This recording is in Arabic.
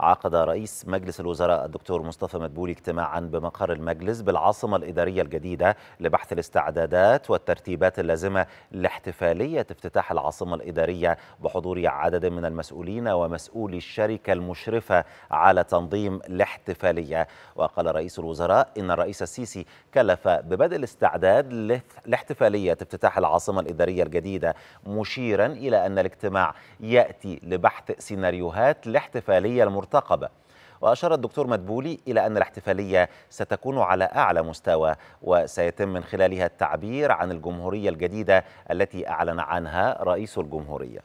عقد رئيس مجلس الوزراء الدكتور مصطفى مدبولي اجتماعا بمقر المجلس بالعاصمة الإدارية الجديدة لبحث الاستعدادات والترتيبات اللازمة لاحتفالية افتتاح العاصمة الإدارية بحضور عدد من المسؤولين ومسؤولي الشركة المشرفة على تنظيم الاحتفالية. وقال رئيس الوزراء إن الرئيس السيسي كلف ببدء الاستعداد لاحتفالية افتتاح العاصمة الإدارية الجديدة مشيرا إلى أن الاجتماع يأتي لبحث سيناريوهات الاحتفالية المرتقبة وأشار الدكتور مدبولي إلى أن الاحتفالية ستكون على أعلى مستوى وسيتم من خلالها التعبير عن الجمهورية الجديدة التي أعلن عنها رئيس الجمهورية.